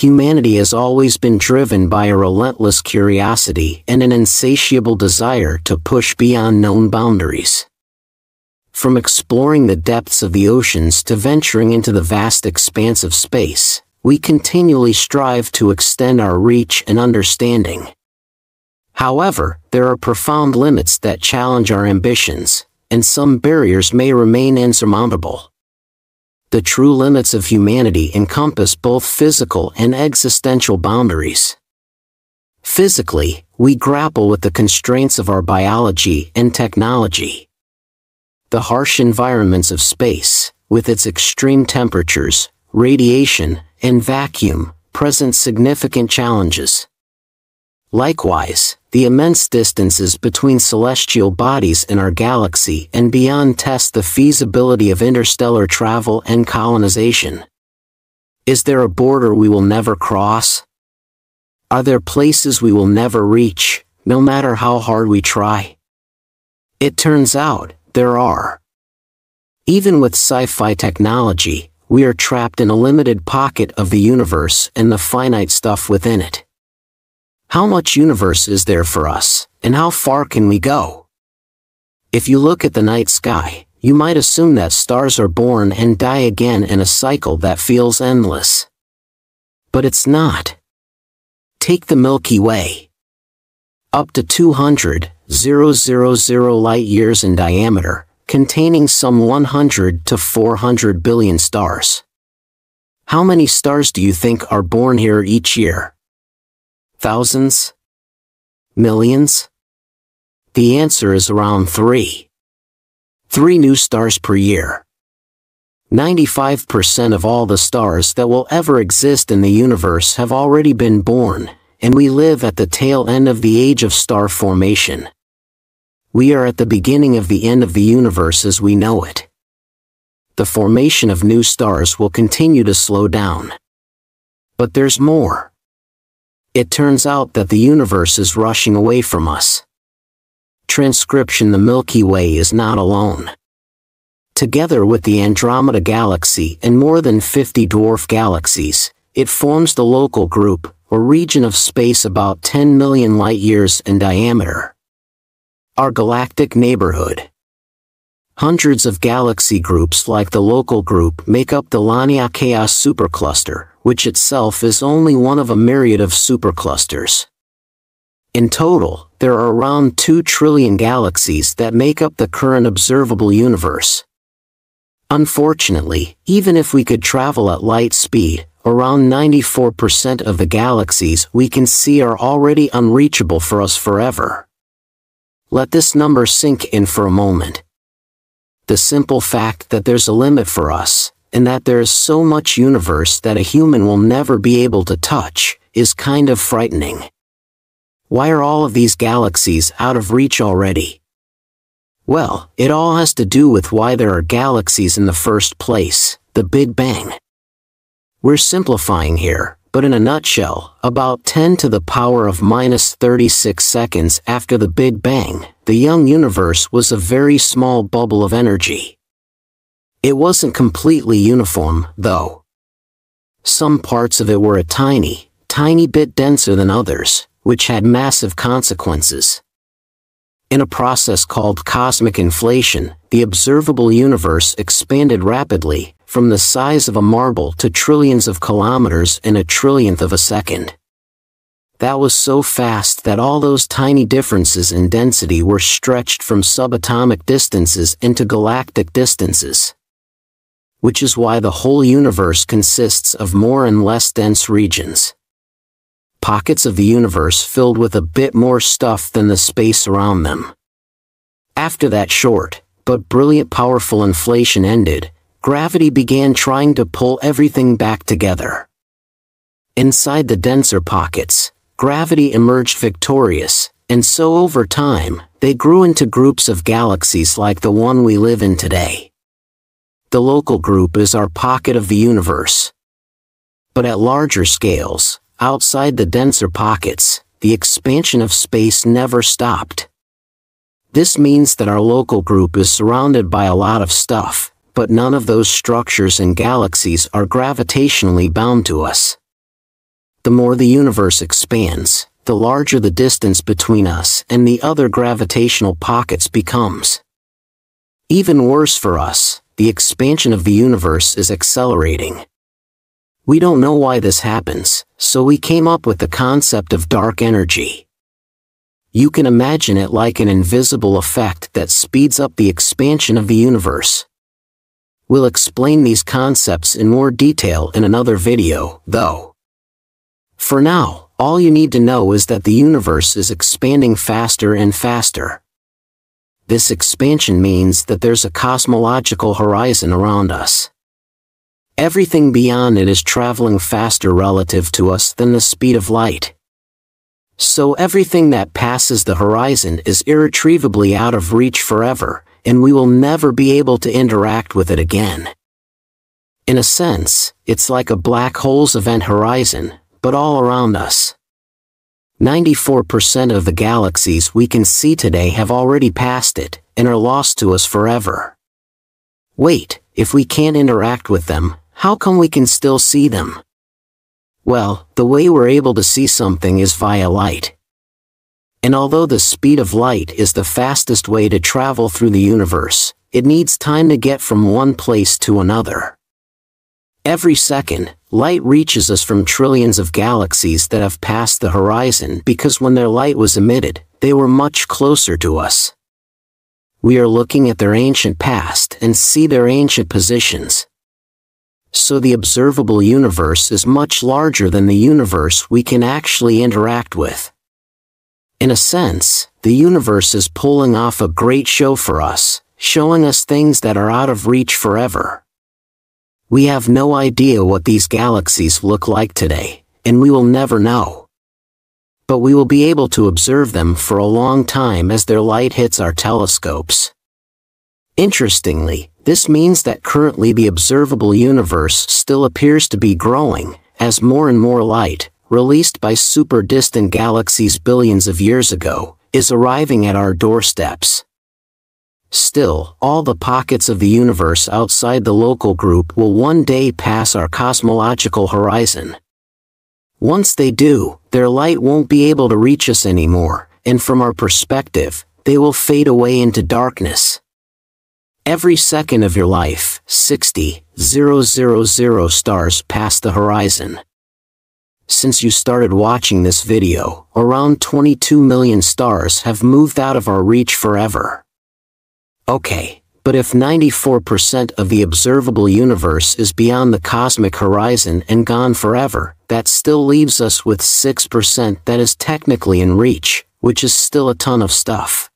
humanity has always been driven by a relentless curiosity and an insatiable desire to push beyond known boundaries. From exploring the depths of the oceans to venturing into the vast expanse of space, we continually strive to extend our reach and understanding. However, there are profound limits that challenge our ambitions, and some barriers may remain insurmountable. The true limits of humanity encompass both physical and existential boundaries. Physically, we grapple with the constraints of our biology and technology. The harsh environments of space, with its extreme temperatures, radiation, and vacuum, present significant challenges. Likewise, the immense distances between celestial bodies in our galaxy and beyond test the feasibility of interstellar travel and colonization. Is there a border we will never cross? Are there places we will never reach, no matter how hard we try? It turns out, there are. Even with sci-fi technology, we are trapped in a limited pocket of the universe and the finite stuff within it. How much universe is there for us, and how far can we go? If you look at the night sky, you might assume that stars are born and die again in a cycle that feels endless. But it's not. Take the Milky Way. Up to 200, 000 light years in diameter, containing some 100 to 400 billion stars. How many stars do you think are born here each year? Thousands? Millions? The answer is around 3. 3 new stars per year. 95% of all the stars that will ever exist in the universe have already been born, and we live at the tail end of the age of star formation. We are at the beginning of the end of the universe as we know it. The formation of new stars will continue to slow down. But there's more. It turns out that the universe is rushing away from us. Transcription The Milky Way is not alone. Together with the Andromeda Galaxy and more than 50 dwarf galaxies, it forms the local group, a region of space about 10 million light-years in diameter. Our galactic neighborhood. Hundreds of galaxy groups like the local group make up the Laniakea supercluster, which itself is only one of a myriad of superclusters. In total, there are around 2 trillion galaxies that make up the current observable universe. Unfortunately, even if we could travel at light speed, around 94% of the galaxies we can see are already unreachable for us forever. Let this number sink in for a moment. The simple fact that there's a limit for us, and that there is so much universe that a human will never be able to touch, is kind of frightening. Why are all of these galaxies out of reach already? Well, it all has to do with why there are galaxies in the first place, the Big Bang. We're simplifying here, but in a nutshell, about 10 to the power of minus 36 seconds after the Big Bang, the young universe was a very small bubble of energy. It wasn't completely uniform, though. Some parts of it were a tiny, tiny bit denser than others, which had massive consequences. In a process called cosmic inflation, the observable universe expanded rapidly, from the size of a marble to trillions of kilometers in a trillionth of a second. That was so fast that all those tiny differences in density were stretched from subatomic distances into galactic distances which is why the whole universe consists of more and less dense regions. Pockets of the universe filled with a bit more stuff than the space around them. After that short, but brilliant powerful inflation ended, gravity began trying to pull everything back together. Inside the denser pockets, gravity emerged victorious, and so over time, they grew into groups of galaxies like the one we live in today. The local group is our pocket of the universe. But at larger scales, outside the denser pockets, the expansion of space never stopped. This means that our local group is surrounded by a lot of stuff, but none of those structures and galaxies are gravitationally bound to us. the more the universe expands, the larger the distance between us and the other gravitational pockets becomes. Even worse for us, the expansion of the universe is accelerating. We don't know why this happens, so we came up with the concept of dark energy. You can imagine it like an invisible effect that speeds up the expansion of the universe. We'll explain these concepts in more detail in another video, though. For now, all you need to know is that the universe is expanding faster and faster. This expansion means that there's a cosmological horizon around us. Everything beyond it is traveling faster relative to us than the speed of light. So everything that passes the horizon is irretrievably out of reach forever, and we will never be able to interact with it again. In a sense, it's like a black hole's event horizon, but all around us. 94% of the galaxies we can see today have already passed it, and are lost to us forever. Wait, if we can't interact with them, how come we can still see them? Well, the way we're able to see something is via light. And although the speed of light is the fastest way to travel through the universe, it needs time to get from one place to another. Every second, light reaches us from trillions of galaxies that have passed the horizon because when their light was emitted, they were much closer to us. We are looking at their ancient past and see their ancient positions. So the observable universe is much larger than the universe we can actually interact with. In a sense, the universe is pulling off a great show for us, showing us things that are out of reach forever. We have no idea what these galaxies look like today, and we will never know. But we will be able to observe them for a long time as their light hits our telescopes. Interestingly, this means that currently the observable universe still appears to be growing, as more and more light, released by super distant galaxies billions of years ago, is arriving at our doorsteps. Still, all the pockets of the universe outside the local group will one day pass our cosmological horizon. Once they do, their light won't be able to reach us anymore, and from our perspective, they will fade away into darkness. Every second of your life, 60, 000 stars pass the horizon. Since you started watching this video, around 22 million stars have moved out of our reach forever. Okay, but if 94% of the observable universe is beyond the cosmic horizon and gone forever, that still leaves us with 6% that is technically in reach, which is still a ton of stuff.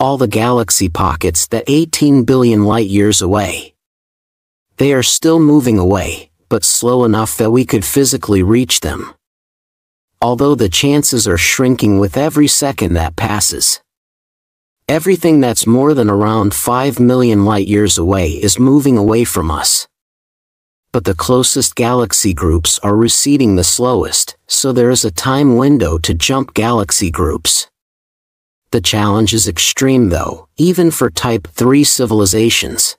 All the galaxy pockets that 18 billion light years away. They are still moving away, but slow enough that we could physically reach them. Although the chances are shrinking with every second that passes. Everything that's more than around 5 million light years away is moving away from us. But the closest galaxy groups are receding the slowest, so there is a time window to jump galaxy groups. The challenge is extreme though, even for Type 3 civilizations.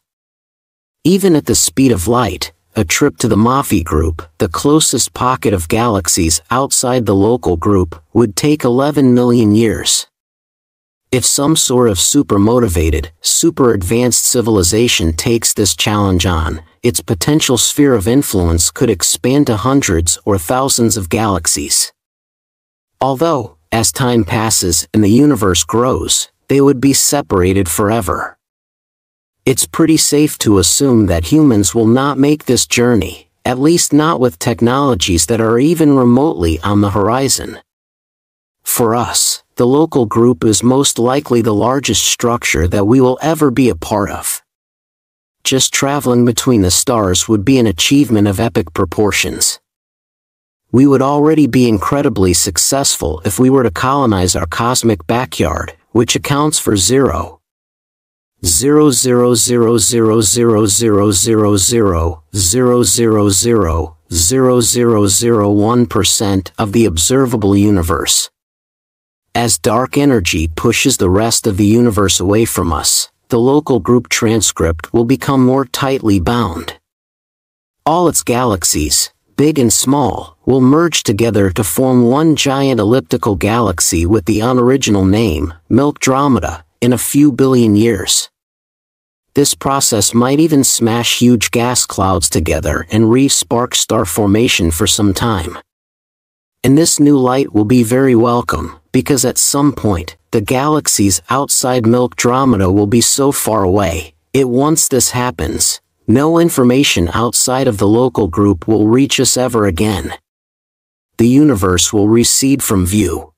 Even at the speed of light, a trip to the Maffei group, the closest pocket of galaxies outside the local group, would take 11 million years. If some sort of super motivated, super advanced civilization takes this challenge on, its potential sphere of influence could expand to hundreds or thousands of galaxies. Although, as time passes and the universe grows, they would be separated forever. It's pretty safe to assume that humans will not make this journey, at least not with technologies that are even remotely on the horizon. For us, the local group is most likely the largest structure that we will ever be a part of. Just traveling between the stars would be an achievement of epic proportions. We would already be incredibly successful if we were to colonize our cosmic backyard, which accounts for zero. 0.0000000000001% of the observable universe. As dark energy pushes the rest of the universe away from us, the local group transcript will become more tightly bound. All its galaxies, big and small, will merge together to form one giant elliptical galaxy with the unoriginal name, Milkdromeda, in a few billion years. This process might even smash huge gas clouds together and re-spark star formation for some time. And this new light will be very welcome, because at some point, the galaxies outside Milkdromeda will be so far away, it once this happens, no information outside of the local group will reach us ever again. The universe will recede from view.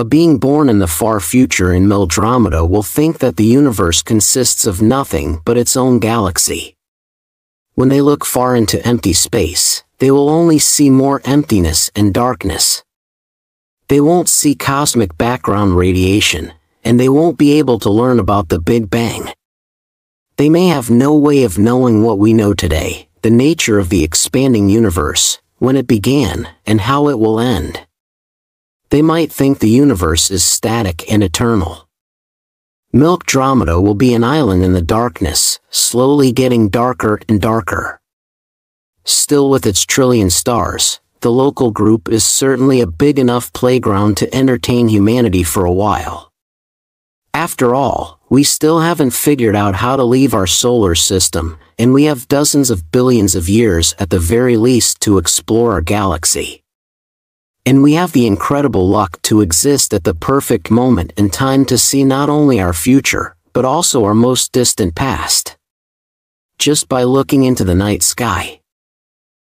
A being born in the far future in Milkdromeda will think that the universe consists of nothing but its own galaxy. When they look far into empty space, they will only see more emptiness and darkness. They won't see cosmic background radiation, and they won't be able to learn about the Big Bang. They may have no way of knowing what we know today, the nature of the expanding universe, when it began, and how it will end. They might think the universe is static and eternal. Milk Milkdromeda will be an island in the darkness, slowly getting darker and darker. Still with its trillion stars, the local group is certainly a big enough playground to entertain humanity for a while. After all, we still haven't figured out how to leave our solar system, and we have dozens of billions of years at the very least to explore our galaxy. And we have the incredible luck to exist at the perfect moment in time to see not only our future, but also our most distant past. Just by looking into the night sky.